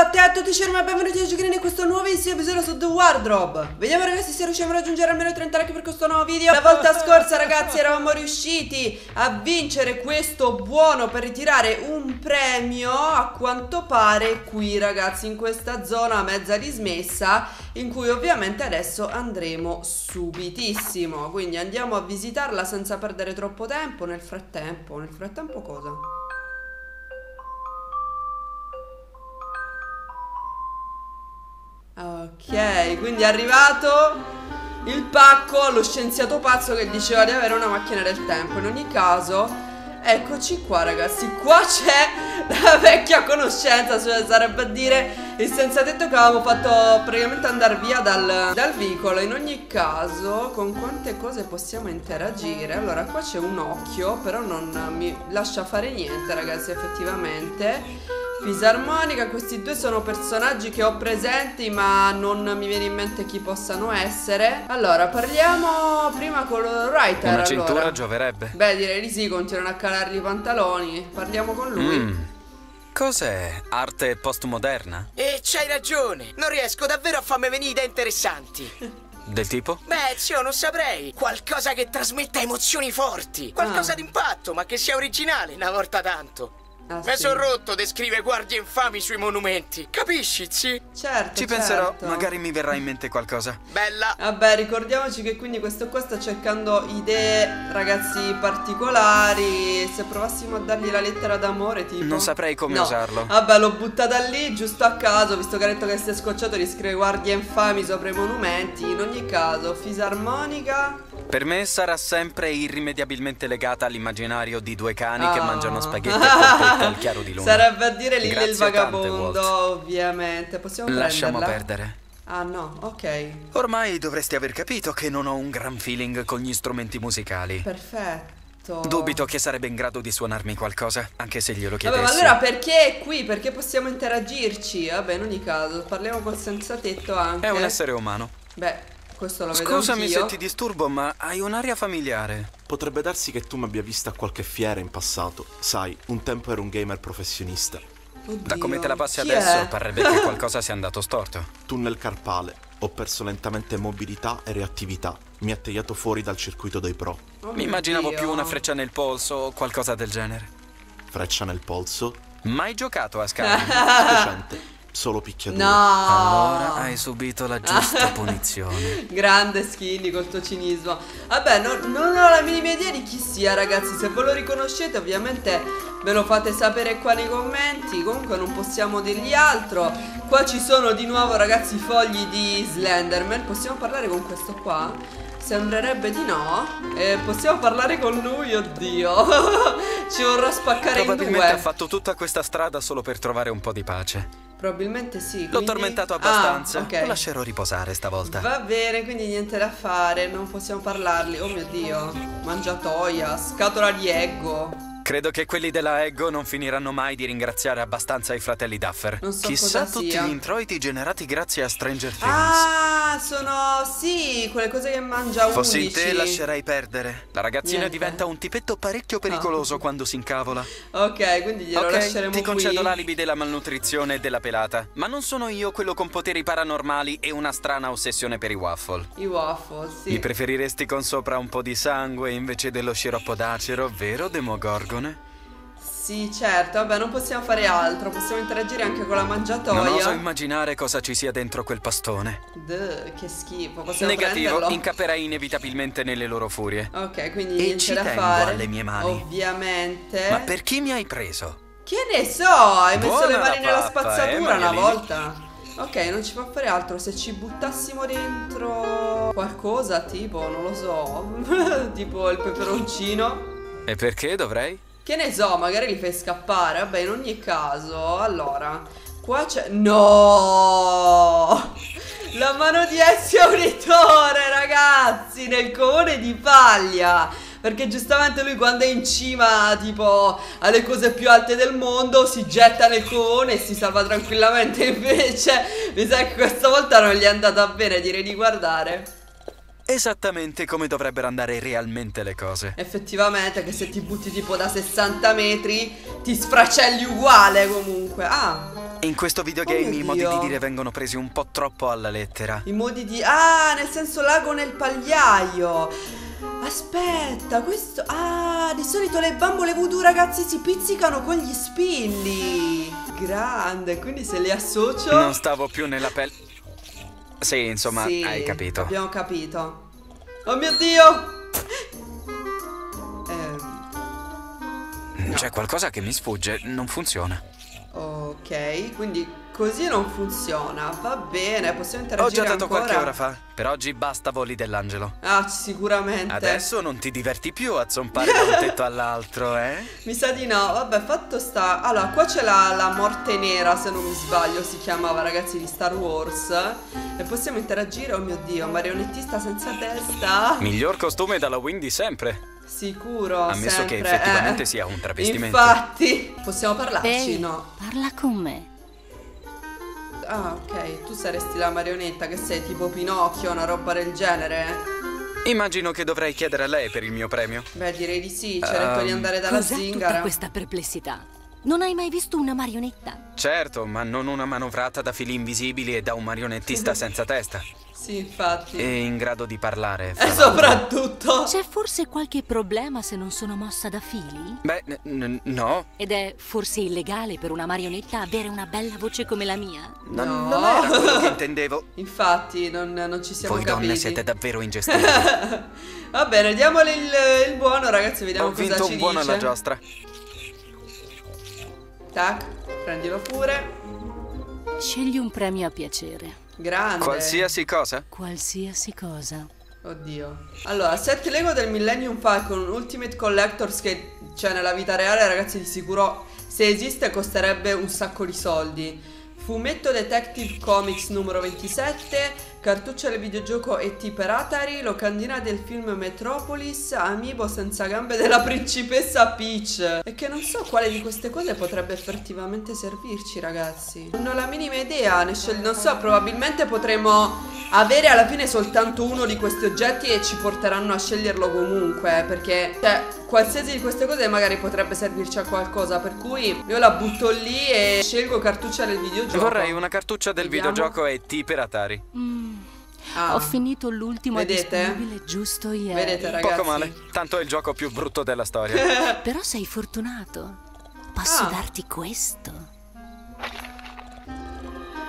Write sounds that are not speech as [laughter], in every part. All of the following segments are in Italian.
a te a tutti schermi e benvenuti a giocare in questo nuovissimo episodio su The Wardrobe. Vediamo ragazzi se riusciamo a raggiungere almeno 30 like per questo nuovo video. La volta scorsa ragazzi eravamo riusciti a vincere questo buono per ritirare un premio A quanto pare qui ragazzi in questa zona mezza dismessa In cui ovviamente adesso andremo subitissimo. Quindi andiamo a visitarla senza perdere troppo tempo. Nel frattempo, nel frattempo cosa? Ok, quindi è arrivato il pacco allo scienziato pazzo che diceva di avere una macchina del tempo. In ogni caso, eccoci qua ragazzi. Qua c'è la [laughs] vecchia conoscenza, cioè sarebbe a dire il senza tetto che avevamo fatto praticamente andare via dal, dal vicolo. In ogni caso, con quante cose possiamo interagire? Allora, qua c'è un occhio, però non mi lascia fare niente ragazzi, effettivamente. Fisarmonica, questi due sono personaggi che ho presenti ma non mi viene in mente chi possano essere Allora, parliamo prima con Writer Una cintura allora. gioverebbe Beh, direi di sì, continuano a calargli i pantaloni Parliamo con lui mm. Cos'è? Arte postmoderna? E c'hai ragione, non riesco davvero a farmi venire idee interessanti [laughs] Del tipo? Beh, zio, non saprei Qualcosa che trasmetta emozioni forti Qualcosa Ah. d'impatto, ma che sia originale una volta tanto Ah, Mi sì. son rotto descrive guardie infami sui monumenti Capisci, zi? Certo, Ci penserò, certo. magari mi verrà in mente qualcosa Bella Vabbè, ricordiamoci che quindi questo qua sta cercando idee, ragazzi, particolari. Se provassimo a dargli la lettera d'amore, tipo. Non saprei come No. usarlo. Vabbè, l'ho buttata lì giusto a caso, visto che ha detto che si è scocciato di scrivere guardie infami sopra i monumenti. In ogni caso, fisarmonica. Per me sarà sempre irrimediabilmente legata all'immaginario di due cani che Ah. mangiano spaghetti [laughs] e polpette al chiaro di luna Sarebbe a dire il Grazie tante, vagabondo, Walt. ovviamente. Possiamo Lasciamo prenderla? perdere Ah, no, ok. Ormai dovresti aver capito che non ho un gran feeling con gli strumenti musicali Perfetto. Dubito che sarebbe in grado di suonarmi qualcosa, anche se glielo Vabbè, chiedessi ma allora perché è qui? Perché possiamo interagirci? Vabbè, in ogni caso, parliamo col senza tetto anche. È un essere umano Beh, questo lo vedo Scusami anch'io. se ti disturbo, ma hai un'aria familiare Potrebbe darsi che tu mi abbia vista a qualche fiera in passato. Sai, un tempo ero un gamer professionista. Oddio, Da come te la passi adesso, è? parrebbe che [laughs] qualcosa sia andato storto. Tunnel carpale. Ho perso lentamente mobilità e reattività. Mi ha tagliato fuori dal circuito dei pro. Oh Mi immaginavo Dio. più una freccia nel polso o qualcosa del genere. Freccia nel polso. Mai giocato a Skyrim? [laughs] Spiacente. Solo picchiaduro. No. allora hai subito la giusta [laughs] punizione. Grande skinny col tuo cinismo. Vabbè, non, non ho la minima idea di chi sia, ragazzi. Se voi lo riconoscete, ovviamente me lo fate sapere qua nei commenti. Comunque non possiamo dirgli altro. Qua ci sono di nuovo, ragazzi, i fogli di Slenderman. Possiamo parlare con questo qua? Sembrerebbe di no. Eh, possiamo parlare con lui, oddio. [laughs] ci vorrà spaccare in Probabilmente ha due. fatto tutta questa strada solo per trovare un po' di pace. Probabilmente sì. L'ho quindi- tormentato Ah, abbastanza. ok. Lo lascerò riposare stavolta. Va bene, quindi niente da fare, non possiamo parlarli. Oh mio dio, mangiatoia, scatola di eggo. Credo che quelli della Eggo non finiranno mai di ringraziare abbastanza i fratelli Duffer. Non so Chissà tutti sia. gli introiti generati grazie a Stranger Things. Ah, sono sì, quelle cose che mangia Fossi in 11. te lascerei perdere. La ragazzina Niente. diventa un tipetto parecchio pericoloso Ah. quando si incavola. Ok, quindi glielo ok, lasceremo ti concedo qui. l'alibi della malnutrizione e della pelata. Ma non sono io quello con poteri paranormali e una strana ossessione per i waffle. I waffle, sì. Mi preferiresti con sopra un po' di sangue invece dello sciroppo d'acero, vero Demogorgone? Sì, certo, vabbè, non possiamo fare altro, possiamo interagire anche con la mangiatoia. Non oso immaginare cosa ci sia dentro quel pastone. Duh, che schifo, possiamo Negativo, prenderlo? incapperai inevitabilmente nelle loro furie. Ok, quindi E niente ci da tengo fare. alle mie mani. Ovviamente. Ma per chi mi hai preso? Che ne so, hai messo Buona le mani la nella pappa, spazzatura eh, una volta. Ok, non ci fa fare altro. Se ci buttassimo dentro qualcosa, tipo, non lo so, [laughs] tipo il peperoncino. E perché dovrei? Che ne so, magari li fai scappare. Vabbè, in ogni caso, allora, qua c'è... No! La mano di Ezio Auditore, ragazzi, nel comune di paglia. Perché giustamente lui quando è in cima, tipo, alle cose più alte del mondo, si getta nel cone e si salva tranquillamente. Invece, mi sa che questa volta non gli è andata bene, direi di guardare. Esattamente come dovrebbero andare realmente le cose. Effettivamente che se ti butti tipo da 60 metri ti sfracelli uguale comunque Ah In questo videogame Oh i modi di dire vengono presi un po' troppo alla lettera. I modi di... Ah, nel senso lago nel pagliaio. Aspetta, questo... Ah, di solito le bambole voodoo ragazzi si pizzicano con gli spilli. Grande, quindi se li associo... Non stavo più nella pelle. Sì, insomma, Sì, hai capito. Abbiamo capito. Oh mio Dio! Ehm, C'è qualcosa che mi sfugge, non funziona. ok, quindi così non funziona. Va bene, possiamo Ho interagire già dato ancora. qualche ora fa. Per oggi basta voli dell'angelo. Ah, sicuramente. Adesso non ti diverti più a zompare da un [laughs] tetto all'altro, eh? Mi sa di no, vabbè, fatto sta. Allora, qua c'è la, la morte nera, se non mi sbaglio, si chiamava ragazzi di Star Wars. E possiamo interagire, oh mio dio, marionettista senza testa. Miglior costume dall'Halloween di sempre. Sicuro. Ammesso che sempre, effettivamente eh. sia un travestimento. Infatti, possiamo parlarci, Ehi, no? parla con me. Ah, ok, tu saresti la marionetta che sei tipo Pinocchio, una roba del genere. Immagino che dovrei chiedere a lei per il mio premio. Beh, direi di sì, cerco di Ehm, andare dalla Cos'è tutta zingara. questa perplessità? Non hai mai visto una marionetta? Certo, ma non una manovrata da fili invisibili e da un marionettista senza testa. Sì, infatti. E in grado di parlare. [laughs] E soprattutto... C'è forse qualche problema se non sono mossa da fili? Beh, n- n- no. Ed è forse illegale per una marionetta avere una bella voce come la mia? Non, No. non era quello che [laughs] intendevo. Infatti, non, non ci siamo Voi capiti. donne siete davvero [laughs] ingestibili. Va bene, diamole il, il buono, ragazzi, vediamo Ho cosa vinto ci un buono dice. alla giostra. Tac, prendilo pure. Scegli un premio a piacere. Grande. Qualsiasi cosa? Qualsiasi cosa. Oddio. Allora, set Lego del Millennium Falcon Ultimate Collectors che c'è nella vita reale, ragazzi, di sicuro se esiste costerebbe un sacco di soldi. Fumetto Detective Comics numero 27, cartuccia del videogioco E.T. per Atari, locandina del film Metropolis, amiibo senza gambe della principessa Peach. E che non so quale di queste cose potrebbe effettivamente servirci, ragazzi. Non ho la minima idea, ne scel- non so, probabilmente potremo avere alla fine soltanto uno di questi oggetti e ci porteranno a sceglierlo comunque, perché cioè qualsiasi di queste cose magari potrebbe servirci a qualcosa, per cui io la butto lì e scelgo cartuccia del videogioco. Vorrei una cartuccia del Vediamo. videogioco ET per Atari. Mm, Ah. Ho finito l'ultimo Vedete? disponibile giusto ieri. Vedete ragazzi? Poco male. Tanto è il gioco più brutto della storia. [laughs] Però sei fortunato. Posso Ah. darti questo?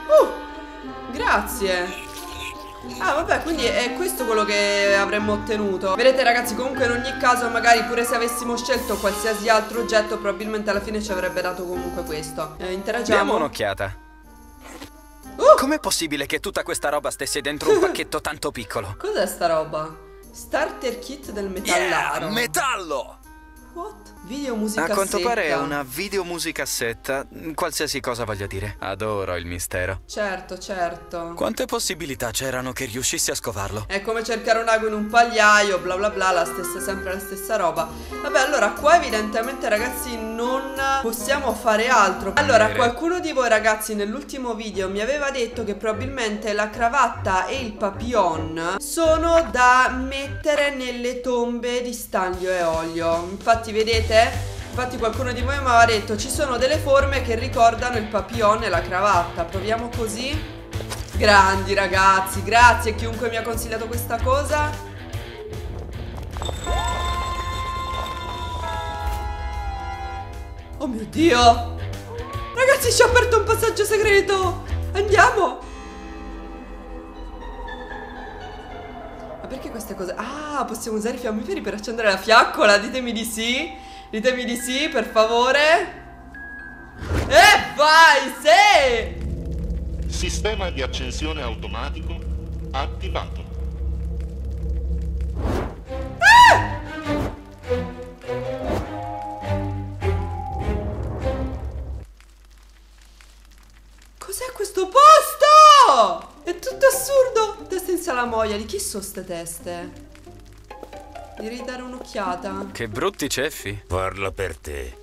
Uh, grazie. Ah vabbè quindi è questo quello che avremmo ottenuto Vedete ragazzi comunque in ogni caso magari pure se avessimo scelto qualsiasi altro oggetto Probabilmente alla fine ci avrebbe dato comunque questo eh, Interagiamo Diamo un'occhiata. Uh! Com'è possibile che tutta questa roba stesse dentro un [laughs] pacchetto tanto piccolo? Cos'è sta roba? Starter kit del metallaro metallo! What? Video musica A quanto pare è una videomusicassetta, qualsiasi cosa voglia dire. Adoro il mistero. Certo certo Quante possibilità c'erano che riuscissi a scovarlo? È come cercare un ago in un pagliaio, bla bla bla, la stessa, sempre la stessa roba. Vabbè, allora qua evidentemente ragazzi non possiamo fare altro. Allora, qualcuno di voi ragazzi nell'ultimo video mi aveva detto che probabilmente la cravatta e il papillon sono da mettere nelle tombe di Stanlio e Olio. Infatti, vedete? Infatti qualcuno di voi mi aveva detto ci sono delle forme che ricordano il papillon e la cravatta. Proviamo così. Grandi ragazzi, grazie a chiunque mi ha consigliato questa cosa. Oh mio Dio! Ragazzi, ci ha aperto un passaggio segreto! Andiamo! Perché queste cose? Ah, possiamo usare i fiammiferi per accendere la fiaccola? Ditemi di sì! Ditemi di sì, per favore! E vai, sì! Sistema di accensione automatico attivato. Teste in salamoia, di chi sono ste teste? Direi dare un'occhiata. Che brutti ceffi. Parla per te.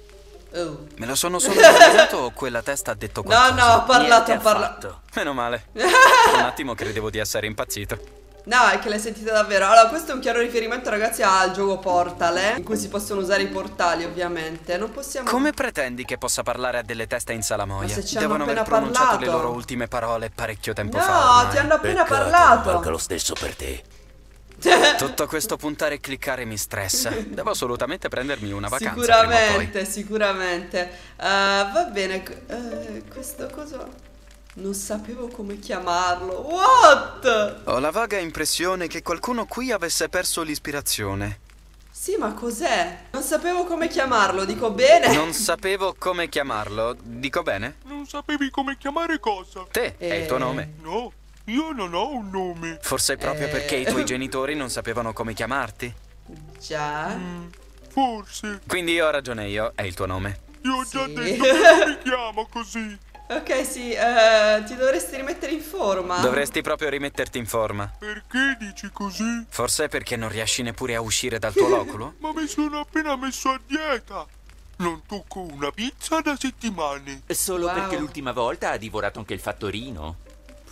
Oh. Me lo sono solo immaginato o quella testa ha detto No, qualcosa? no, ha parlato, Niente ha parlato. Meno male. [laughs] Un attimo credevo di essere impazzito. No, è che l'hai sentita davvero. Allora, questo è un chiaro riferimento, ragazzi, al gioco Portal, eh? In cui si possono usare i portali, ovviamente. Non possiamo. Come pretendi che possa parlare a delle teste in Ma salamoia? se ci hanno Devono aver pronunciato parlato. le loro ultime parole parecchio tempo No, fa. ormai. ti hanno appena Peccato, parlato. valga lo stesso per te. [laughs] Tutto questo puntare e cliccare mi stressa. Devo assolutamente prendermi una vacanza. Sicuramente, sicuramente. Eh, va bene. eh, questo coso. Non sapevo come chiamarlo. What? Ho la vaga impressione che qualcuno qui avesse perso l'ispirazione. Sì, ma cos'è? Non sapevo come chiamarlo, dico bene. Non sapevo come chiamarlo. Dico bene? Non sapevi come chiamare cosa? Te, è il tuo Eh. nome. No, io non ho un nome. Forse proprio Eh. perché i tuoi [laughs] genitori non sapevano come chiamarti. Già. Mm, forse. Quindi ho ragione io, è il tuo nome. Io ho già Sì. detto che non mi chiamo così. Ok, sì, eh, ti dovresti rimettere in forma. Dovresti proprio rimetterti in forma. Perché dici così? Forse perché non riesci neppure a uscire dal tuo loculo? Ma mi sono appena messo a dieta. Non tocco una pizza da settimane. Solo Wow. perché l'ultima volta ha divorato anche il fattorino.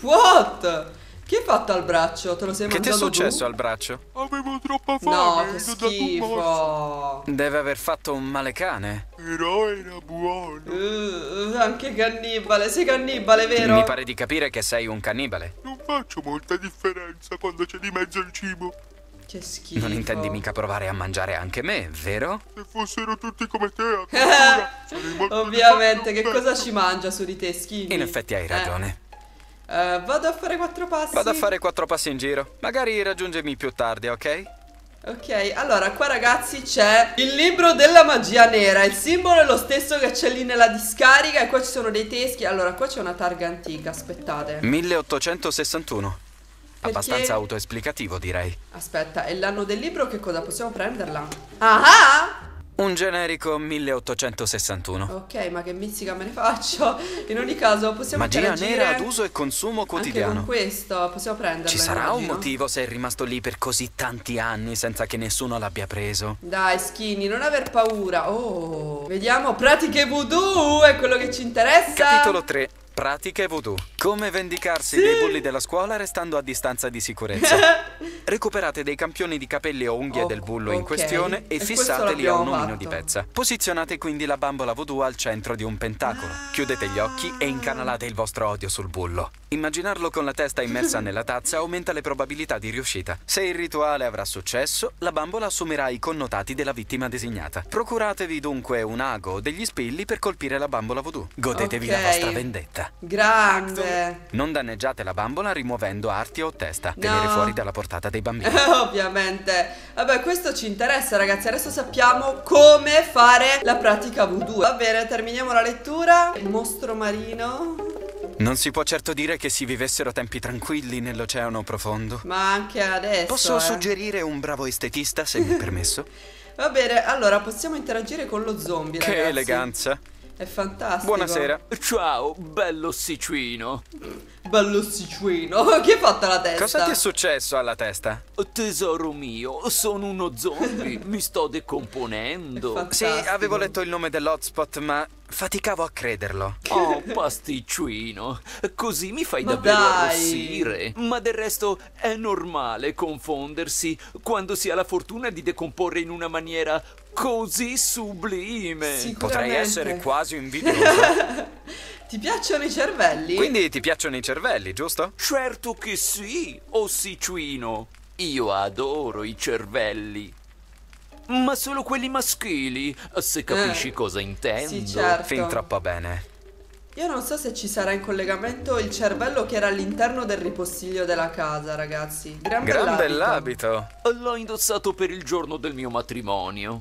What? Che hai fatto al braccio? Te lo sei Che ti è mangiato successo tu? al braccio? Avevo troppa No, fame. che un morso. schifo. Deve aver fatto un male cane. Però era buono. Uh, anche cannibale, sei cannibale, vero? Mi pare di capire che sei un cannibale. Non faccio molta differenza quando c'è di mezzo il cibo. Che schifo. Non intendi mica provare a mangiare anche me, vero? Se fossero tutti come te, [laughs] sarei molto Ovviamente, che cosa ci mangia su di te, Skinny? In effetti hai ragione. Eh, vado a fare quattro passi. Vado a fare quattro passi in giro. Magari raggiungimi più tardi, ok? Ok, allora qua ragazzi c'è il libro della magia nera Il simbolo è lo stesso che c'è lì nella discarica E qua ci sono dei teschi Allora qua c'è una targa antica, aspettate 1861. Perché? Abbastanza autoesplicativo, direi. Aspetta, è l'anno del libro, che cosa? Possiamo prenderla? Ah! Un generico 1861. Ok, ma che mizzica me ne faccio? [laughs] In ogni caso possiamo Magia nera ad uso e consumo Anche quotidiano. con questo, possiamo prenderla Ci sarà un immagino. motivo se è rimasto lì per così tanti anni senza che nessuno l'abbia preso. Dai, Skinny, non aver paura Oh, vediamo, pratiche voodoo È quello che ci interessa Capitolo 3. Pratiche voodoo. Come vendicarsi dei bulli della scuola restando a distanza di sicurezza. [laughs] Recuperate dei campioni di capelli o unghie Oh, del bullo in ok. questione E e fissateli a un omino di pezza. Posizionate quindi la bambola voodoo al centro di un pentacolo. Chiudete gli occhi e incanalate il vostro odio sul bullo. Immaginarlo con la testa immersa [laughs] nella tazza aumenta le probabilità di riuscita. Se il rituale avrà successo, la bambola assumerà i connotati della vittima designata. Procuratevi dunque un ago o degli spilli per colpire la bambola voodoo. Godetevi la Ok. vostra vendetta. Grande Non danneggiate la bambola rimuovendo arti o testa. Tenere No. fuori dalla portata dei bambini. [laughs] Ovviamente Vabbè questo ci interessa ragazzi Adesso sappiamo come fare la pratica voodoo Va bene terminiamo la lettura Il mostro marino Non si può certo dire che si vivessero tempi tranquilli nell'oceano profondo. Ma anche adesso Posso eh. suggerire un bravo estetista, se mi è [laughs] permesso? Va bene allora possiamo interagire con lo zombie che ragazzi. eleganza. È fantastico Buonasera. Ciao, bello ossicino. Bello siciliano [laughs] Chi ha fatto la testa? Cosa ti è successo alla testa? Tesoro mio, sono uno zombie, [laughs] mi sto decomponendo. Sì, avevo letto il nome dell'hotspot, ma faticavo a crederlo. Oh, pasticcino, così mi fai Ma davvero dai. arrossire. Ma del resto è normale confondersi quando si ha la fortuna di decomporre in una maniera così sublime. Potrei essere quasi invidioso. [laughs] Ti piacciono i cervelli? Quindi ti piacciono i cervelli, giusto? Certo che sì, ossicino. Io adoro i cervelli. Ma solo quelli maschili, se capisci Eh, cosa intendo. sì, certo. Fin troppo bene. Io non so se ci sarà in collegamento il cervello che era all'interno del ripostiglio della casa, ragazzi. Gran, Gran bell'abito. L'ho indossato per il giorno del mio matrimonio.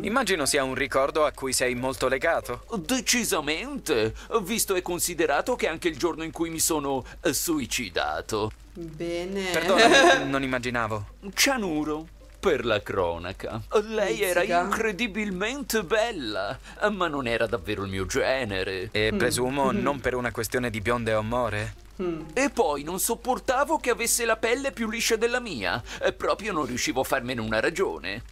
Immagino sia un ricordo a cui sei molto legato. Decisamente, visto e considerato che è anche il giorno in cui mi sono eh, suicidato. Bene. Perdonami, [laughs] non immaginavo. Cianuro. Per la cronaca. Lei era incredibilmente bella, ma non era davvero il mio genere. E presumo non per una questione di bionde o more? Mm. E poi non sopportavo che avesse la pelle più liscia della mia. E proprio non riuscivo a farmene una ragione.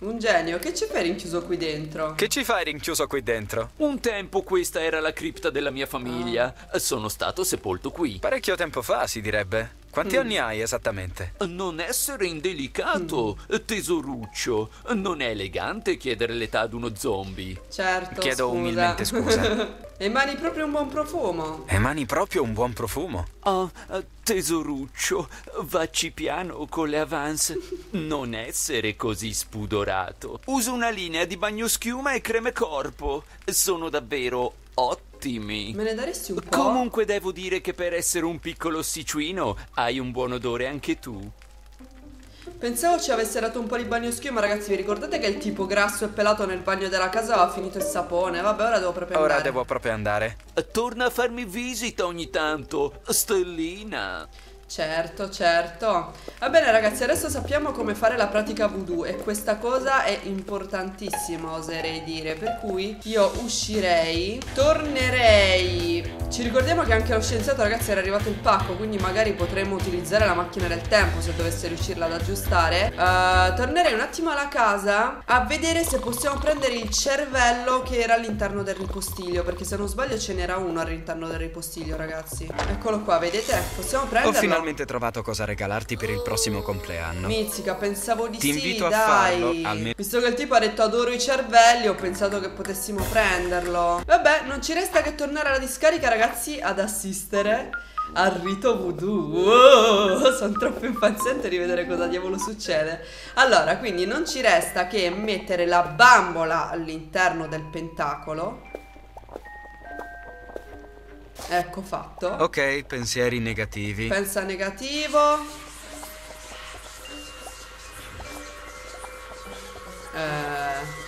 Un genio, che ci fai rinchiuso qui dentro? Che ci fai rinchiuso qui dentro? Un tempo questa era la cripta della mia famiglia. Sono stato sepolto qui. Parecchio tempo fa, si direbbe. Quanti anni hai esattamente? Non essere indelicato, tesoruccio. Non è elegante chiedere l'età ad uno zombie. Certo, Chiedo scusa. umilmente scusa. [laughs] Emani proprio un buon profumo. Emani proprio un buon profumo. Oh, tesoruccio, vacci piano con le avance. Non essere così spudorato. Uso una linea di bagnoschiuma e creme corpo. Sono davvero ottimi. Me ne daresti un po'? Comunque devo dire che per essere un piccolo sicciuino hai un buon odore anche tu. Pensavo ci avesse dato un po' di bagno schiuma, ragazzi. Vi ricordate che il tipo grasso e pelato nel bagno della casa aveva finito il sapone? Vabbè, ora devo proprio Ora andare. devo proprio andare. Torna a farmi visita ogni tanto, Stellina. Certo, certo. Va bene, ragazzi, adesso sappiamo come fare la pratica voodoo e questa cosa è importantissima, oserei dire. Per cui io uscirei, tornerei. Ci ricordiamo che anche allo scienziato, ragazzi, era arrivato il pacco, quindi magari potremmo utilizzare la macchina del tempo se dovesse riuscirla ad aggiustare. Eh, tornerei un attimo alla casa a vedere se possiamo prendere il cervello che era all'interno del ripostiglio, perché se non sbaglio ce n'era uno all'interno del ripostiglio, ragazzi. Eccolo qua, vedete? Possiamo prenderlo? Finalmente trovato cosa regalarti per il prossimo compleanno. Mizzica, pensavo di Ti sì, invito a dai. farlo, almeno- Visto che il tipo ha detto adoro i cervelli, ho pensato che potessimo prenderlo. Vabbè, non ci resta che tornare alla discarica, ragazzi, ad assistere al rito voodoo. Wow, [laughs] sono troppo impaziente di vedere cosa diavolo succede. Allora, quindi non ci resta che mettere la bambola all'interno del pentacolo. Ecco fatto. Ok, pensieri negativi. Pensa negativo. Eh.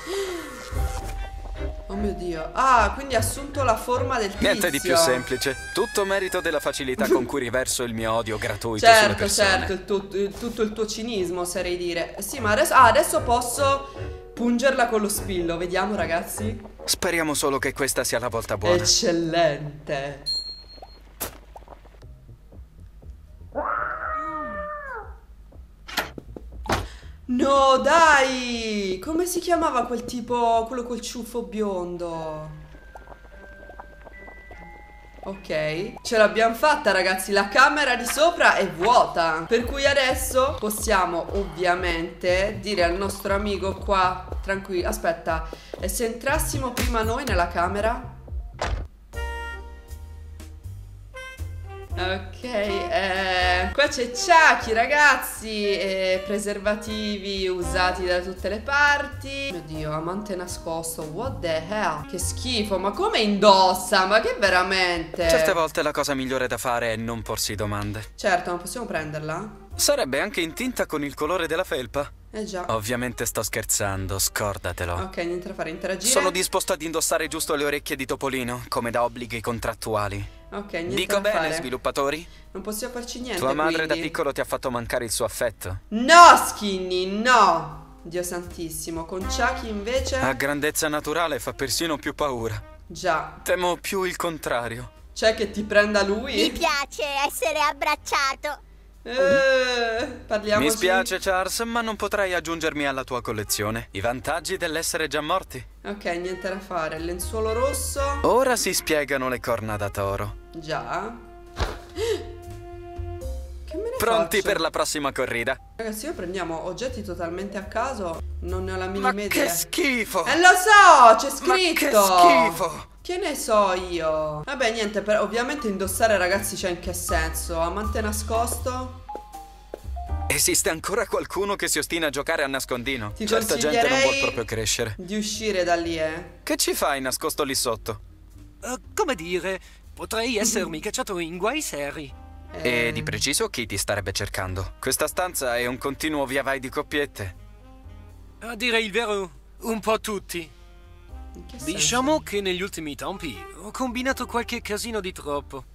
Oh mio dio. Ah, quindi ha assunto la forma del tizio. Niente di più semplice. Tutto merito della facilità con cui riverso il mio odio gratuito sulle Certo, persone. certo, il- tutto il tuo cinismo, oserei dire. Sì, ma adesso, ah, adesso posso pungerla con lo spillo. Vediamo, ragazzi. Speriamo solo che questa sia la volta buona. Eccellente. No, dai! Come si chiamava quel tipo, quello col ciuffo biondo? Ok, ce l'abbiamo fatta ragazzi, la camera di sopra è vuota. Per cui adesso possiamo ovviamente dire al nostro amico qua Tranquillo, aspetta E se entrassimo prima noi nella camera? Ok, eh, qua c'è Chucky ragazzi, eh, preservativi usati da tutte le parti. Mio Dio, amante nascosto, what the hell? Che schifo, ma come indossa? Ma che veramente? Certe volte la cosa migliore da fare è non porsi domande. Certo, ma possiamo prenderla? Sarebbe anche in tinta con il colore della felpa. Eh già. Ovviamente sto scherzando, scordatelo. Ok, niente da fare, interagire. Sono disposto ad indossare giusto le orecchie di Topolino, come da obblighi contrattuali. Ok, niente Dico da bene, fare. sviluppatori? Non possiamo farci niente, Tua madre da quindi. piccolo ti ha fatto mancare il suo affetto. No, Skinny, no! Dio santissimo, con Chucky invece... A grandezza naturale fa persino più paura. Già. Temo più il contrario. C'è che ti prenda lui? Mi piace essere abbracciato. Eh, parliamoci. Mi spiace, Charles, ma non potrei aggiungermi alla tua collezione. I vantaggi dell'essere già morti. Ok, niente da fare. Lenzuolo rosso. Ora si spiegano le corna da toro. Già. Che me ne Pronti faccio? per la prossima corrida? Ragazzi, noi prendiamo oggetti totalmente a caso. Non ne ho la minima Ma idea. che schifo! Eh, lo so, c'è Ma scritto. che schifo! Che ne so io? Vabbè, niente, per ovviamente indossare, ragazzi, c'è in che senso? Amante nascosto? Esiste ancora qualcuno che si ostina a giocare a nascondino? Ti Certa gente non vuol proprio crescere. Di uscire da lì, eh. Che ci fai nascosto lì sotto? Eh, come dire, potrei essermi cacciato in guai seri. Eh, E di preciso chi ti starebbe cercando? Questa stanza è un continuo via vai di coppiette. A dire il vero, un po' tutti. Che Diciamo che negli ultimi tempi ho combinato qualche casino di troppo. senso?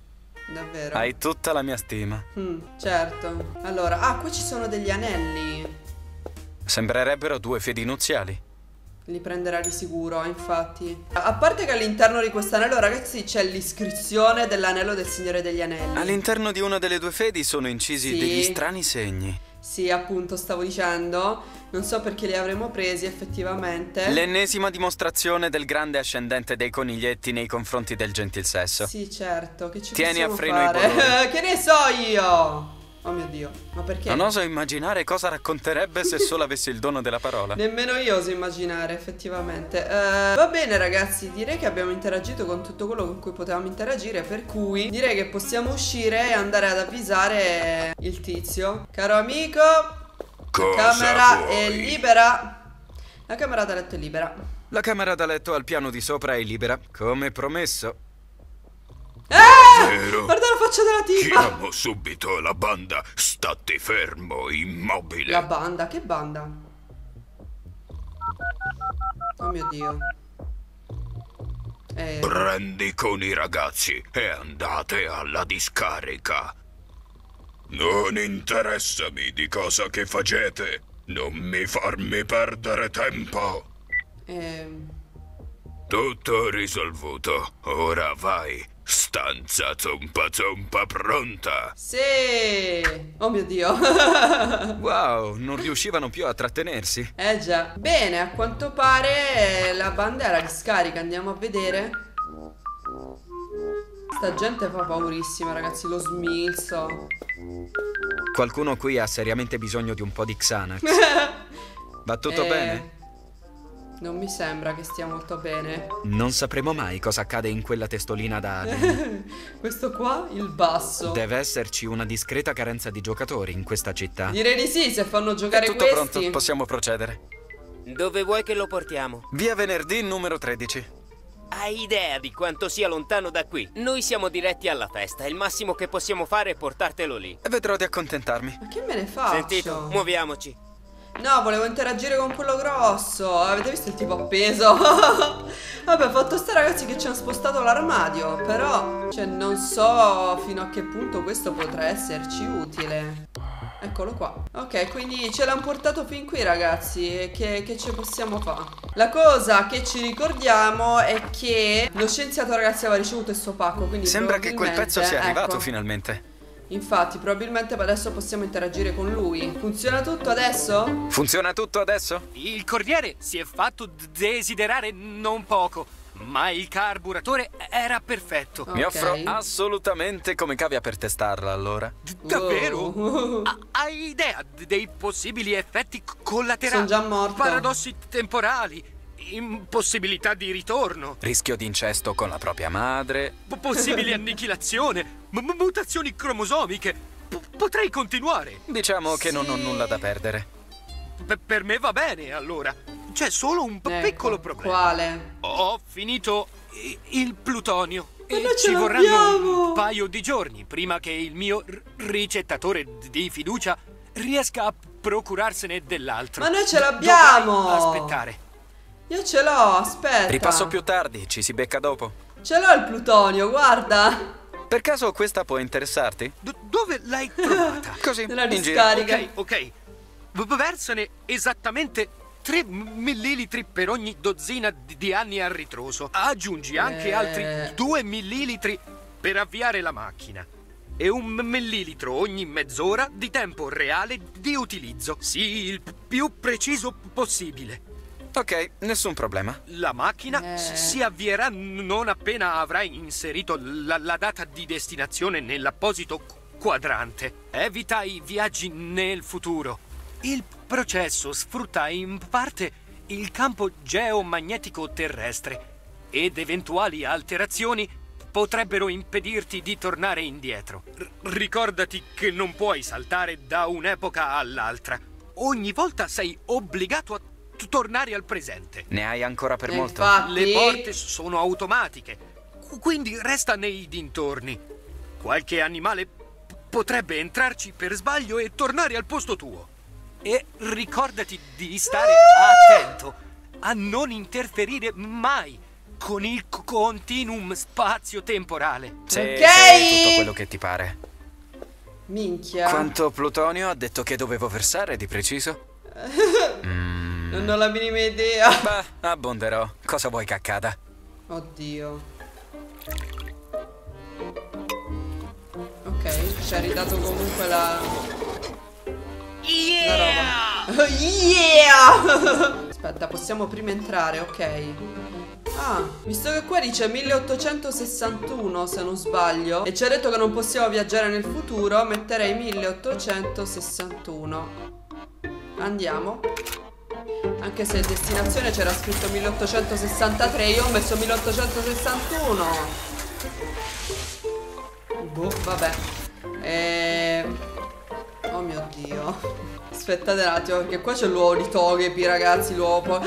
Davvero? Hai tutta la mia stima. Mm, certo. Allora, ah, qui ci sono degli anelli. Sembrerebbero due fedi nuziali. Li prenderà di sicuro, infatti. A parte che all'interno di questo anello, ragazzi, c'è l'iscrizione dell'anello del Signore degli Anelli. All'interno di una delle due fedi sono incisi Sì. degli strani segni. Sì, appunto, stavo dicendo. Non so perché li avremo presi effettivamente. L'ennesima dimostrazione del grande ascendente dei coniglietti nei confronti del gentil sesso. Sì, certo, che ci Tieni a freno i fare? boloni. [laughs] che ne so io? Oh mio dio, ma perché? Non oso immaginare cosa racconterebbe se solo avesse il dono della parola. Nemmeno io oso immaginare, effettivamente. Eh, va bene, ragazzi, direi che abbiamo interagito con tutto quello con cui potevamo interagire, per cui direi che possiamo uscire e andare ad avvisare il tizio. Caro amico, la camera è libera. La camera da letto è libera. La camera da letto al piano di sopra è libera, come promesso. Eh! Guarda la faccia della tipa. Chiamo subito la banda. State fermo, immobile. La banda, che banda? Oh mio dio. Eh, Prendi con i ragazzi e andate alla discarica. Non interessami di cosa che facete. Non mi farmi perdere tempo. ehm, Tutto risolvuto. Ora vai. Stanza zompa zompa pronta. sì. Oh mio dio. [laughs] Wow, non riuscivano più a trattenersi. Eh già. Bene, a quanto pare eh, la banda era discarica. Andiamo a vedere. Sta gente fa paurissima, ragazzi. Lo smilzo. Qualcuno qui ha seriamente bisogno di un po' di Xanax. [laughs] Va tutto Eh, bene? Non mi sembra che stia molto bene. Non sapremo mai cosa accade in quella testolina da. [laughs] Questo qua, il basso. Deve esserci una discreta carenza di giocatori in questa città. Direi di sì, se fanno giocare È tutto questi. pronto, possiamo procedere. Dove vuoi che lo portiamo? Via venerdì numero 13. Hai idea di quanto sia lontano da qui? Noi siamo diretti alla festa. Il massimo che possiamo fare è portartelo lì. Vedrò di accontentarmi. Ma che me ne faccio? Sentito, muoviamoci. No, volevo interagire con quello grosso. Avete visto il tipo appeso? [laughs] Vabbè, fatto sta ragazzi che ci hanno spostato l'armadio. Però, cioè, non so fino a che punto questo potrà esserci utile. Eccolo qua. Ok, quindi ce l'hanno portato fin qui, ragazzi. Che, che ci possiamo fare? La cosa che ci ricordiamo è che lo scienziato, ragazzi, aveva ricevuto il suo pacco. Quindi Sembra che quel pezzo sia arrivato ecco. finalmente. Infatti, probabilmente adesso possiamo interagire con lui. Funziona tutto adesso? Funziona tutto adesso? Il corriere si è fatto d- desiderare non poco, ma il carburatore era perfetto. Mi Ok. offro assolutamente come cavia per testarla allora. D- davvero? Oh. [laughs] Ha- hai idea d- dei possibili effetti collaterali? Sono già morto. Paradossi temporali, impossibilità di ritorno, Rischio di incesto con la propria madre. po- possibile annichilazione, mutazioni cromosomiche. P- potrei continuare. Diciamo che non ho Sì. nulla da perdere. P- per me va bene, allora. C'è solo un p- Ecco, piccolo problema. Quale? Ho finito i- il plutonio. Ma E noi ce ci vorranno l'abbiamo! un paio di giorni prima che il mio r- ricettatore di fiducia riesca a procurarsene dell'altro. Ma noi ce l'abbiamo! aspettare. Io ce l'ho, aspetta. Ripasso più tardi, ci si becca dopo. Ce l'ho il plutonio, guarda. Per caso questa può interessarti? D- dove l'hai trovata? [laughs] Così, Nella in giro. discarica. ok, ok. V- versane esattamente 3 millilitri per ogni dozzina di, di anni a ritroso. Aggiungi anche Eh. altri 2 millilitri per avviare la macchina. E un millilitro ogni mezz'ora di tempo reale di utilizzo. Sì, il più preciso possibile. Ok, nessun problema. La macchina Eh. si avvierà non appena avrai inserito la, la data di destinazione nell'apposito qu- quadrante. Evita i viaggi nel futuro. Il processo sfrutta in parte il campo geomagnetico terrestre ed eventuali alterazioni potrebbero impedirti di tornare indietro. R- ricordati che non puoi saltare da un'epoca all'altra. Ogni volta sei obbligato a tornare al presente. Ne hai ancora per Eh, molto? infatti. Le porte sono automatiche, qu- quindi resta nei dintorni. Qualche animale potrebbe entrarci per sbaglio e tornare al posto tuo. E ricordati di stare attento a non interferire mai con il co- continuum spazio-temporale. Sì, Ok. sì, tutto quello che ti pare. Minchia. Quanto plutonio ha detto che dovevo versare di preciso? [laughs] Non ho la minima idea. Beh, abbonderò. Cosa vuoi che accada? Oddio. Ok, ci ha ridato comunque la. La roba. yeah! Aspetta, possiamo prima entrare, ok. Ah, visto che qua dice 1861 se non sbaglio E ci ha detto che non possiamo viaggiare nel futuro Metterei 1861 Andiamo Anche se destinazione c'era scritto 1863 Io ho messo 1861 Boh, vabbè. E... Oh mio dio. Aspettate un attimo perché qua c'è l'uovo di Togepi ragazzi L'uovo.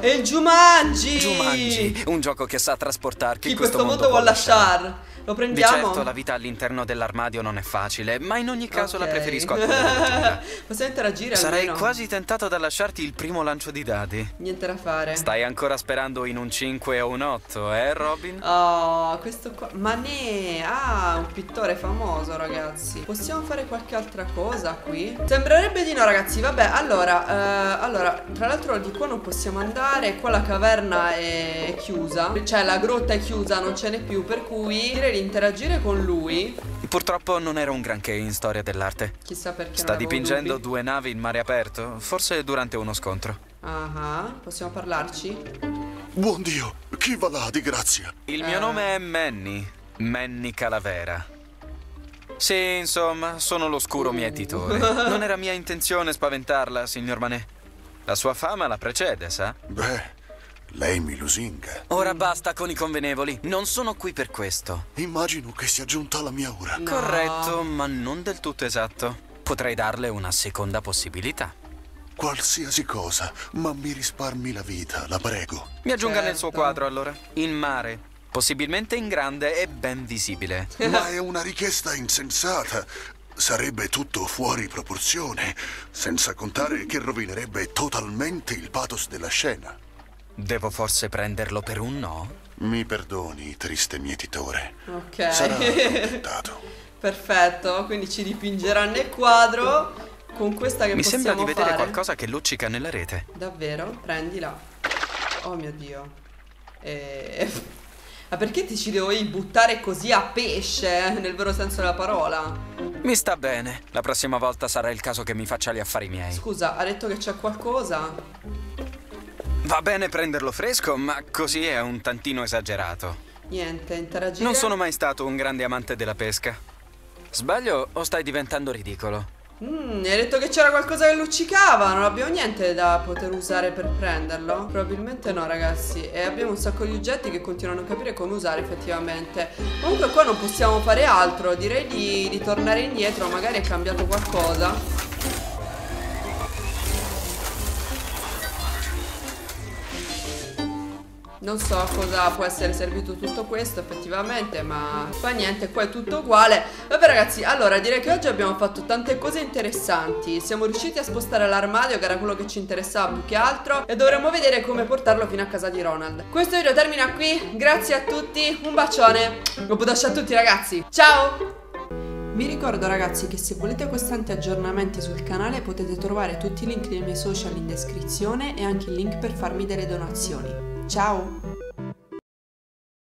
E il Jumanji! Jumanji, un gioco che sa trasportarti Chi in questo, questo mondo vuol lasciare Lo Di prendiamo? certo la vita all'interno dell'armadio non è facile, ma in ogni caso la Ok. preferisco a quella. [laughs] Possiamo interagire Sarei almeno? quasi tentato da lasciarti il primo lancio di dadi. Niente da fare Stai ancora sperando in un 5 o un 8, eh Robin? Oh, questo qua Mané Ah, un pittore famoso ragazzi Possiamo fare qualche altra cosa qui? Sembrerebbe di no ragazzi Vabbè, allora eh, Allora, tra l'altro di qua non possiamo andare Qua la caverna è chiusa Cioè la grotta è chiusa, non ce n'è più Per cui direi di interagire con lui Purtroppo non era un granché in storia dell'arte. Chissà perché Sta dipingendo dubbi. due navi in mare aperto, forse durante uno scontro. Ah, ah, possiamo parlarci? Buon Dio, chi va là di grazia? Il Eh. mio nome è Manny, Manny Calavera. Sì, insomma, sono l'oscuro mietitore. [laughs] Non era mia intenzione spaventarla, signor Manet. La sua fama la precede, sa? Beh, lei mi lusinga. Ora basta con i convenevoli, non sono qui per questo. Immagino che sia giunta la mia ora. Corretto, ma non del tutto esatto. Potrei darle una seconda possibilità. Qualsiasi cosa, ma mi risparmi la vita, la prego. Mi aggiunga nel suo Certo. quadro allora. In mare, possibilmente in grande e ben visibile. [laughs] Ma è una richiesta insensata. Sarebbe tutto fuori proporzione, senza contare che rovinerebbe totalmente il pathos della scena. Devo forse prenderlo per un no? Mi perdoni, triste mietitore. Ok Sarà accontentato. [laughs] Perfetto, quindi ci dipingerà nel quadro Con questa che Mi sembra di vedere fare qualcosa che luccica nella rete. Davvero? Prendila. Oh mio dio. E... [laughs] Ma perché ti ci devo buttare così a pesce, eh, nel vero senso della parola? Mi sta bene. La prossima volta sarà il caso che mi faccia gli affari miei. Scusa, ha detto che c'è qualcosa? Va bene prenderlo fresco, ma così è un tantino esagerato. Niente, interagire. Non sono mai stato un grande amante della pesca. Sbaglio o stai diventando ridicolo? Mm, hai detto che c'era qualcosa che luccicava, non abbiamo niente da poter usare per prenderlo? Probabilmente no ragazzi, e abbiamo un sacco di oggetti che continuano a capire come usare effettivamente. Comunque qua non possiamo fare altro, direi di, di tornare indietro, magari è cambiato qualcosa. Non so cosa può essere servito tutto questo effettivamente Ma fa niente, qua è tutto uguale. Vabbè ragazzi, allora direi che oggi abbiamo fatto tante cose interessanti. Siamo riusciti a spostare l'armadio che era quello che ci interessava più che altro E dovremmo vedere come portarlo fino a casa di Ronald. Questo video termina qui, grazie a tutti, un bacione. Buonasera a tutti ragazzi, ciao! Vi ricordo ragazzi che se volete costanti aggiornamenti sul canale potete trovare tutti i link dei miei social in descrizione e anche il link per farmi delle donazioni. Ciao!